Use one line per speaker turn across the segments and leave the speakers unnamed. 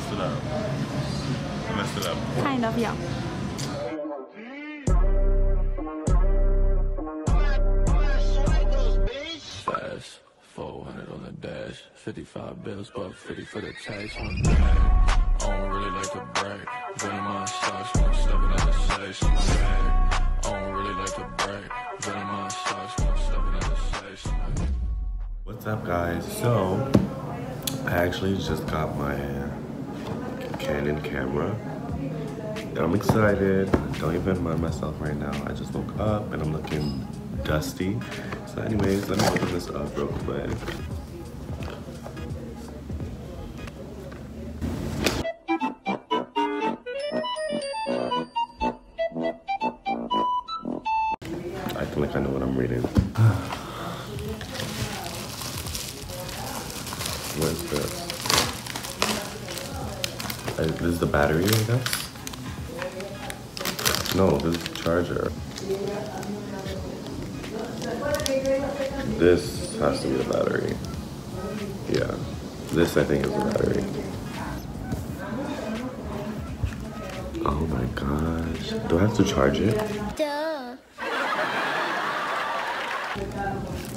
messed it up. I messed it up.
Kind of, yeah.
Fast, 400 on the dash, 55 bills, but 50 for the tax on I don't really like to brag, but in my socks, when I'm stepping in the sash, I'm bag. I don't really like to brag, but in my socks, when I'm stepping in the sash,
What's up, guys? So, I actually just got my Canon camera. And I'm excited. Don't even mind myself right now. I just woke up and I'm looking dusty. So anyways, let me open this up real quick. I feel like I know what I'm reading. What is this? This is the battery, I guess? No, this is the charger. This has to be the battery. Yeah. This, I think, is the battery. Oh my gosh. Do I have to charge it?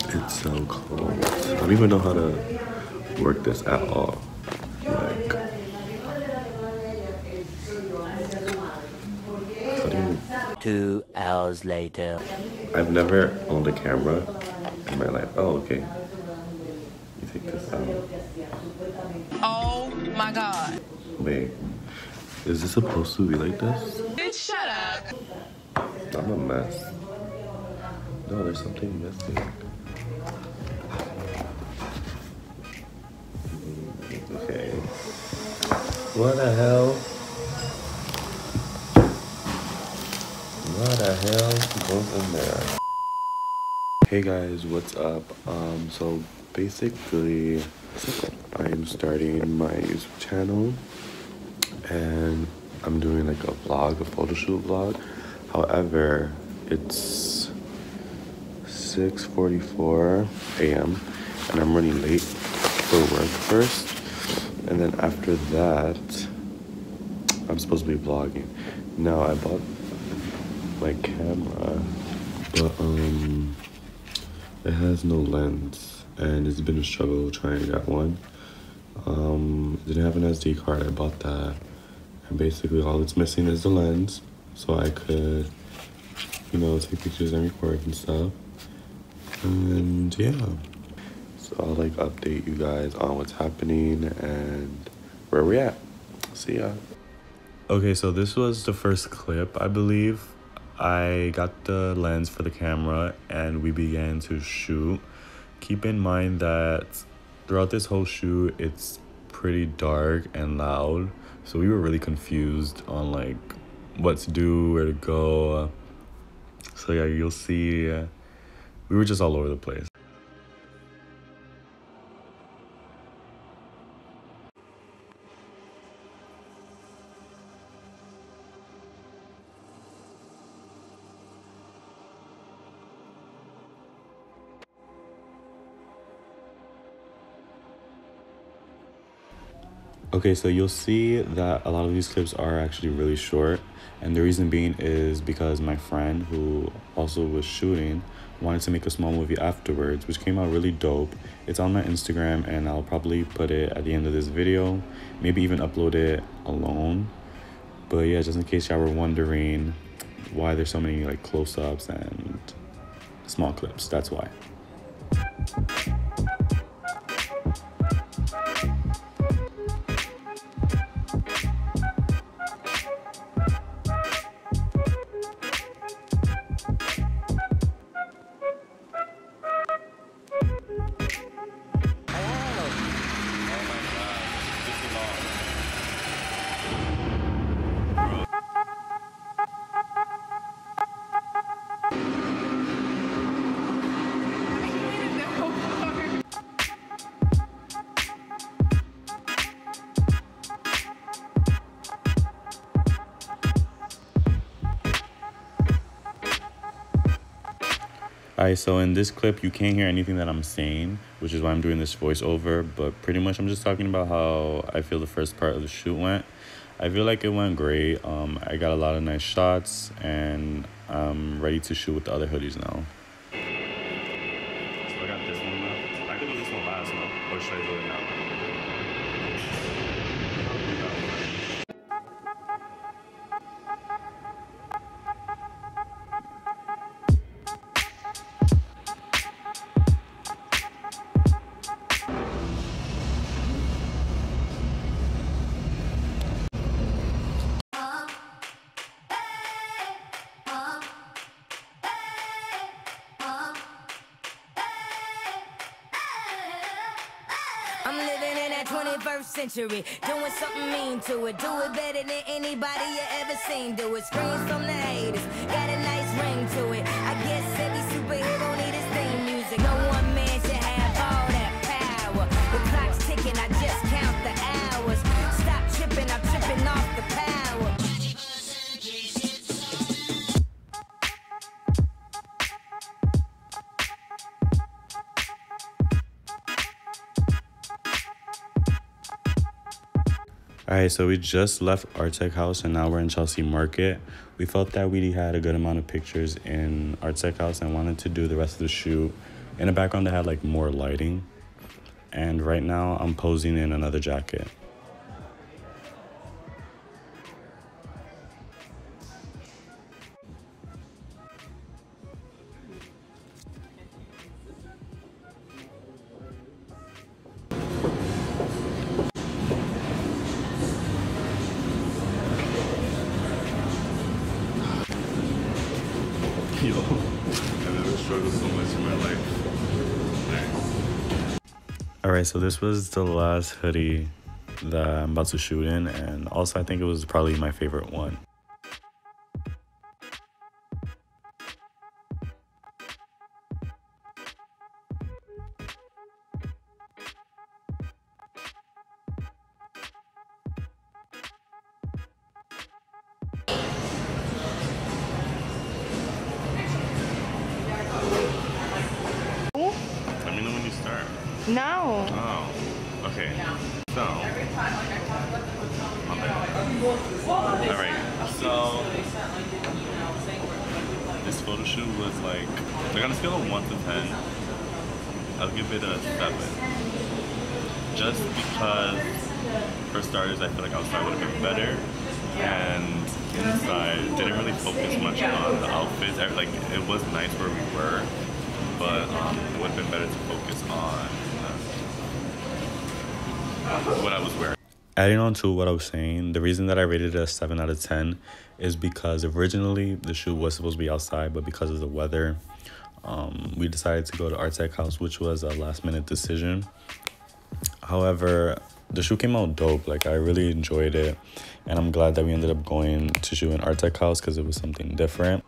It's so cold. I don't even know how to work this at all. Like, how do you
Two hours later.
I've never owned a camera in my life. Oh, okay. You take this out.
Oh my god.
Wait, is this supposed to be like this?
Bitch, shut up.
I'm a mess. No, there's something missing. Okay. What the hell? What the hell in there? Hey guys, what's up? Um, so basically, I'm starting my YouTube channel and I'm doing like a vlog, a photo shoot vlog. However, it's 6:44 a.m. and I'm running late for work first, and then after that, I'm supposed to be vlogging. Now I bought my camera, but um, it has no lens, and it's been a struggle trying to get one. Um, didn't have an SD card. I bought that, and basically all it's missing is the lens, so I could, you know, take pictures and record and stuff. And yeah, so I'll like update you guys on what's happening and where we at. See ya. Okay, so this was the first clip, I believe. I got the lens for the camera and we began to shoot. Keep in mind that throughout this whole shoot, it's pretty dark and loud. So we were really confused on like what to do, where to go. So yeah, you'll see uh, we were just all over the place. Okay, so you'll see that a lot of these clips are actually really short, and the reason being is because my friend, who also was shooting, wanted to make a small movie afterwards, which came out really dope. It's on my Instagram, and I'll probably put it at the end of this video, maybe even upload it alone. But yeah, just in case y'all were wondering why there's so many like close-ups and small clips, that's why.
Alright, so in this clip, you can't hear anything that I'm saying, which is why I'm doing this voiceover. But pretty much, I'm just talking about how I feel the first part of the shoot went. I feel like it went great. Um, I got a lot of nice shots, and I'm ready to shoot with the other hoodies now. So I got this one left. I could do this one last, no? Or should I do it now?
I'm living in that 21st century, doing something mean to it. Do it better than anybody you ever seen. Do it. Screams from the haters,
Alright, so we just left Artechouse and now we're in Chelsea Market. We felt that we had a good amount of pictures in Artechouse and wanted to do the rest of the shoot in a background that had like more lighting. And right now I'm posing in another jacket. Alright, so this was the last hoodie that I'm about to shoot in, and also I think it was probably my favorite one.
No.
Oh, okay. So, all right. So, this photo shoot was like, like on a scale of one to ten, I'll give it a seven. Just because, for starters, I feel like outside would have been better, and inside didn't really focus much on the outfits. Like it was nice where we were, but um, it would have been better to focus on what I was wearing. Adding on to what I was saying, the reason that I rated it a 7 out of 10 is because originally the shoot was supposed to be outside, but because of the weather, um, we decided to go to Artechouse, which was a last minute decision. However, the shoot came out dope. Like, I really enjoyed it, and I'm glad that we ended up going to shoot in Art Artechouse because it was something different.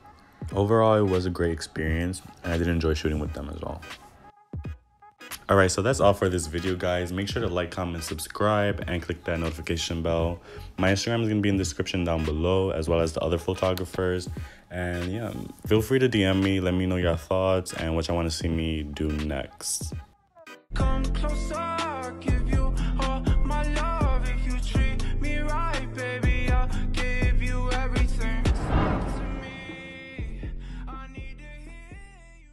Overall, it was a great experience, and I did enjoy shooting with them as well. Alright, so that's all for this video, guys. Make sure to like, comment, subscribe, and click that notification bell. My Instagram is going to be in the description down below, as well as the other photographers. And yeah, feel free to DM me. Let me know your thoughts and what y'all want to see me do next.